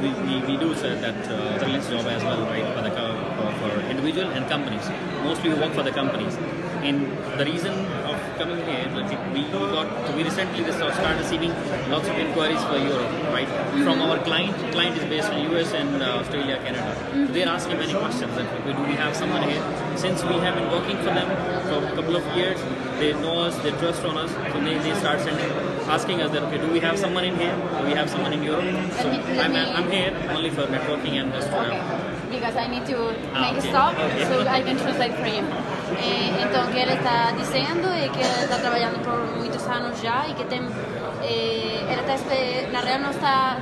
we, we, we do that uh, job as well, right, for the for, individual and companies. Mostly we work for the companies. And the reason coming here, we got we recently started receiving lots of inquiries for Europe, right, from our client. Client is based in US and uh, Australia, Canada. So they're asking many questions. That do we have someone here? Since we have been working for them for a couple of years, they know us, they trust on us, so they, they start sending, asking us that okay, do we have someone in here? Do we have someone in Europe? So Let me- let I'm, I'm here only for networking and just. Uh, Because I need to Ah, make a stop, Okay. so I can translate for you. Eh, então, o que ele está dizendo é que ele está trabalhando por muitos anos já e que tem. eh, ele está, na real, não está.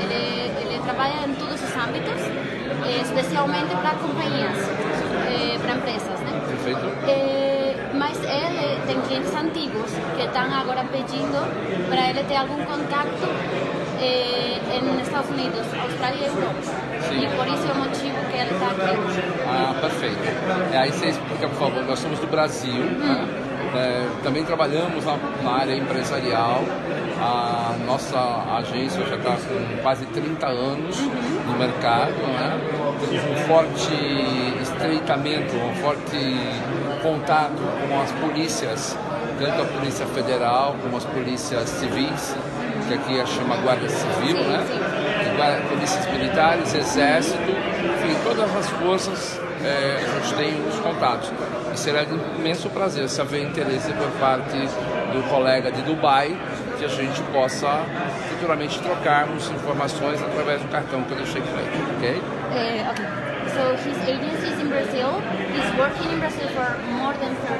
Ele, ele trabalha em todos os âmbitos, eh, especialmente para companhias, para empresas, né? Perfeito? Eh, ele tem clientes antigos que estão agora pedindo para ele ter algum contato eh, Estados Unidos, Austrália e Europa. Sim. E por isso é o motivo que ele está aqui. Ah, perfeito. É, aí você explica, por favor, nós somos do Brasil, né? É, também trabalhamos na, na área empresarial. A nossa agência já está com quase 30 anos no mercado. Né? Temos um forte estreitamento, um forte contato com as polícias, tanto a Polícia Federal como as polícias civis, que aqui a chama Guarda Civil, né? polícias militares, exército, enfim, todas as forças é, a gente tem os contatos. E será de imenso prazer se haver interesse por parte do colega de Dubai que a gente possa futuramente trocarmos informações através do cartão que eu deixei com ele, ok? Eh, okay. So his agency is in Brazil. He's working in Brazil for more than 30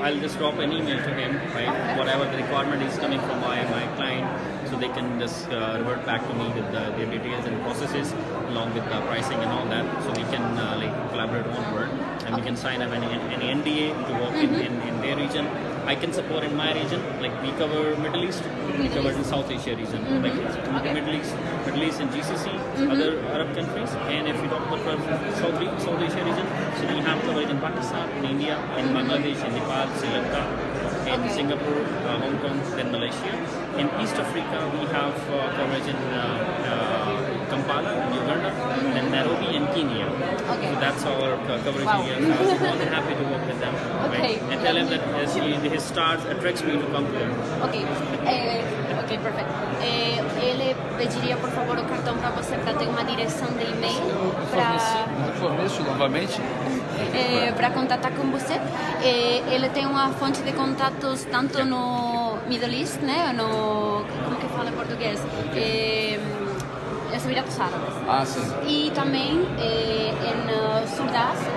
I'll- just drop an email to him, right? Okay. Whatever the requirement is coming from my, my client, so they can just uh, revert back to me with the, their details and processes, along with the pricing and all that, so we can uh, like collaborate onward, and we can sign up any, any NDA to work in, in, in their region. I can support in my region, like we cover Middle East, we cover East. in South Asia region, like Okay. Middle East, Middle East and GCC, other Arab countries, and if we talk about South, South Asia region, so we have coverage in Pakistan, in India, in Bangladesh, in Nepal, Sri Lanka, in Okay. Singapore, uh, Hong Kong, then Malaysia. In East Africa, we have uh, coverage in uh, uh, Kampala, Nairobi and Kenya. Okay. So that's our uh, coverage Wow. area. So I was more than happy to work with them. Okay. Right? And tell him that his, his stars attracts me to come here. Ok, eh, ok, perfeito. Eh, ele pediria, por favor, o cartão para você para ter uma direção de e-mail para Forneço novamente. eh, para contatar com você. Eh, ele tem uma fonte de contatos tanto no Middle East, né, no como que fala em português, eh, Emirados Árabes. Ah, sim. E também eh, em uh, Sul da Ásia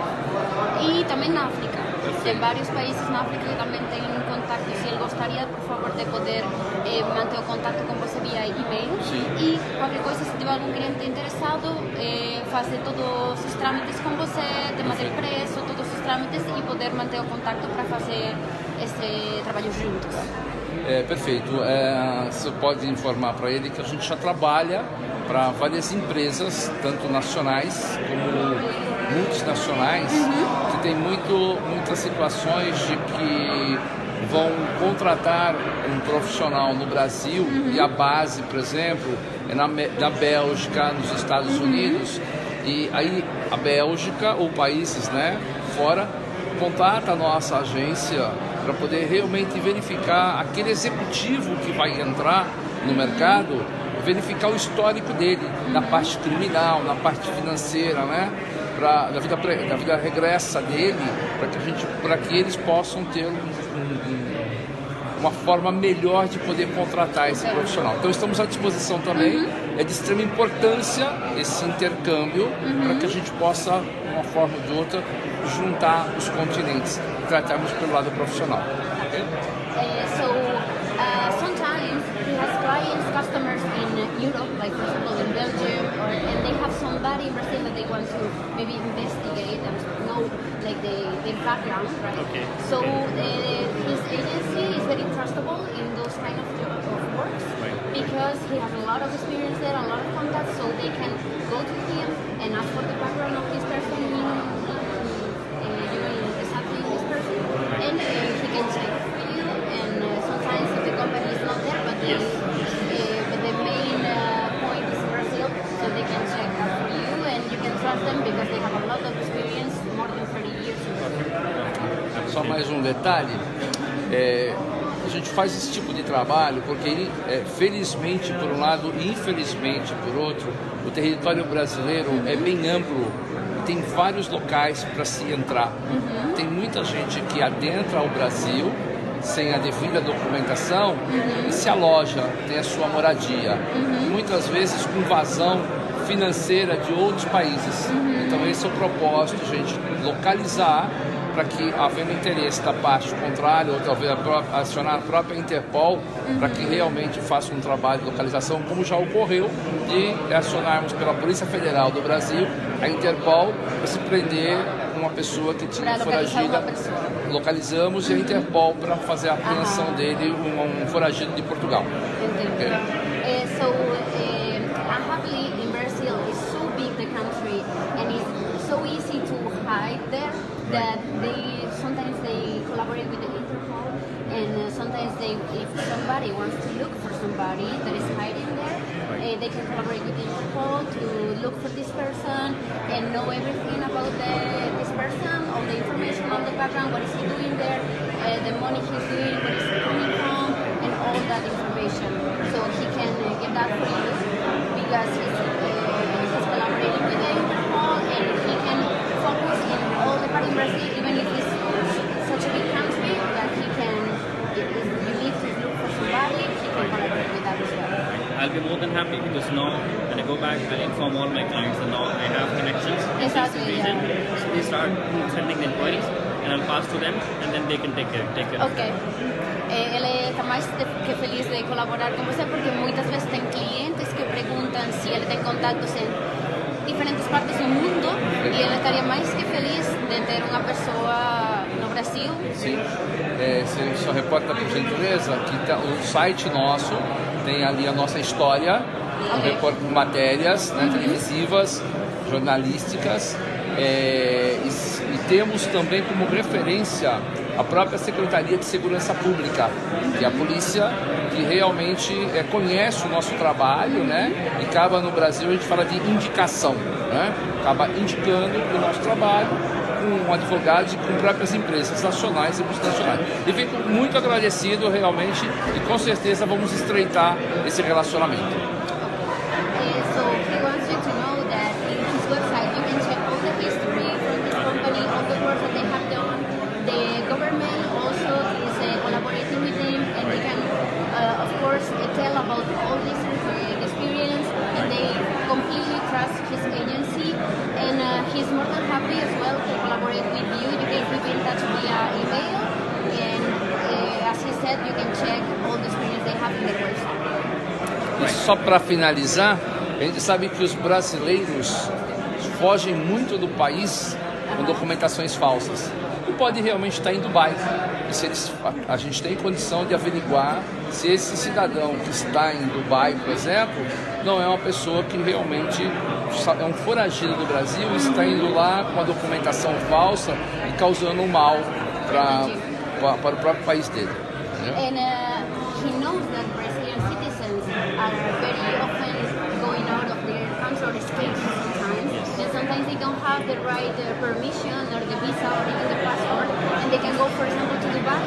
e também na África. Tem vários países na África que também têm um contato. Se ele gostaria, por favor, de poder eh, manter o contato com você via e-mail. Sim. E qualquer coisa, se tiver algum cliente interessado, eh, todos os trâmites com você, de manter preço, todos os trâmites e poder manter o contato para fazer esse trabalho juntos. É, perfeito. É, você pode informar para ele que a gente já trabalha para várias empresas, tanto nacionais como multinacionais, que tem muito, muitas situações de que vão contratar um profissional no Brasil e a base, por exemplo, é na, na Bélgica, nos Estados Unidos, e aí a Bélgica ou países né, fora contata a nossa agência para poder realmente verificar aquele executivo que vai entrar no mercado, verificar o histórico dele na parte criminal, na parte financeira, né? Pra, da, vida, da vida regressa dele, para que, a gente- que eles possam ter um- um- um- uma forma melhor de poder contratar esse profissional. Então estamos à disposição também. É de extrema importância esse intercâmbio para que a gente possa, de uma forma ou de outra, juntar os continentes e tratarmos pelo lado profissional. Uh, so uh, sometimes he has clients, customers in Europe, like for example in Belgium, or and they have somebody in Brazil that they want to maybe investigate and know like the, the background, right? Okay. So uh, his agency is very trustable in those kind of, job, of because he has a lot of experience there, a lot of contacts, so they can go to him and ask for the background they have a lot of experience, more than 30 years. in Brazil. Só mais um detalhe, é, a gente faz esse tipo de trabalho porque, é, felizmente por um lado e infelizmente por outro, o território brasileiro é bem amplo tem vários locais para se entrar. Tem muita gente que adentra o Brasil sem a devida documentação e se aloja, tem a sua moradia. Muitas vezes com vazão financeira de outros países. Então esse é o propósito, gente, localizar para que, havendo interesse da parte contrária, ou talvez a pró- acionar a própria Interpol, para que realmente faça um trabalho de localização, como já ocorreu, de acionarmos pela Polícia Federal do Brasil a Interpol para se prender uma pessoa que tinha foragida. Localizamos e a Interpol para fazer a apreensão Aham. dele, um, um foragido de Portugal. Entendo. Uh, so, uh, happily in Brazil so easy to hide there that they sometimes they collaborate with the Interpol and uh, sometimes they if somebody wants to look for somebody that is hiding there uh, they can collaborate with the Interpol to look for this person and know everything about the, this person all the information on the background what is he doing there uh, the money he's doing where is he coming from and all that information. So he can uh, get that for you because because now when I go back, I'll inform all my clients that now I have connections in Exactly, this region. So they start sending the inquiries and I'll pass to them and then they can take care, take care of Ok. Eh, ele está mais que feliz de colaborar con você porque muitas vezes tem clientes que perguntam se ele tem contatos em diferentes partes do mundo e ele estaria mais que feliz de ter uma pessoa no Brasil. Sim. É, você só reporta por gentileza que tá- o site nosso tem ali a nossa história, matérias né, televisivas, jornalísticas, é, e, e temos também como referência a própria Secretaria de Segurança Pública, que é a polícia que realmente é, conhece o nosso trabalho, né? E acaba no Brasil a gente fala de indicação, né? Acaba indicando o nosso trabalho com advogados e com próprias empresas nacionais e multinacionais. E fico muito agradecido realmente e com certeza vamos estreitar esse relacionamento. Eh, so he wants you to know that in his website you can check all the history from his company, all the work that they have done. The government also is uh, collaborating with them and they can, uh, of course, uh, tell about all this uh, experience and they completely trust his agency and uh, he's more than happy as well to collaborate with you. You can keep in touch via email and uh, as he said, you can check all the experience they have in their website. E só para finalizar, a gente sabe que os brasileiros fogem muito do país com documentações falsas. E pode realmente estar em Dubai. E se eles, a, a gente tem condição de averiguar se esse cidadão que está em Dubai, por exemplo, não é uma pessoa que realmente é um foragido do Brasil e está indo lá com a documentação falsa e causando um mal pra- para o próprio país dele. entendeu? Have the right uh, permission or the visa or even the passport, and they can go, for example, to Dubai.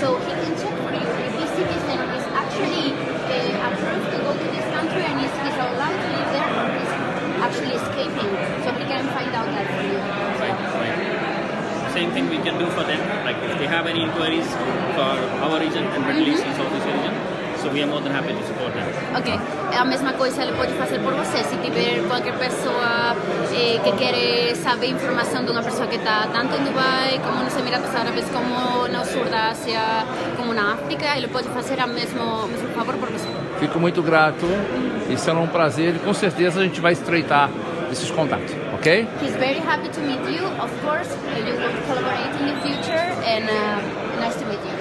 So he can check for you if this citizen is actually uh, approved to go to this country and is, is allowed to live there or is actually escaping. So he can find out that for you. Right, right. Same thing we can do for them. Like if they have any inquiries for our region and Middle East and Southeast region, so we are more than happy to support them. Ok, a mesma coisa ele pode fazer por você. Se tiver qualquer pessoa eh, que quer saber informação de uma pessoa que está tanto em Dubai, como nos Emirados Árabes, como no sul da Ásia, como na África, ele pode fazer o mesmo, mesmo favor por você. Fico muito grato e será um prazer e com certeza a gente vai estreitar esses contatos, ok? He's very happy to meet you, of course. You will collaborate in the future, and uh, nice to meet you.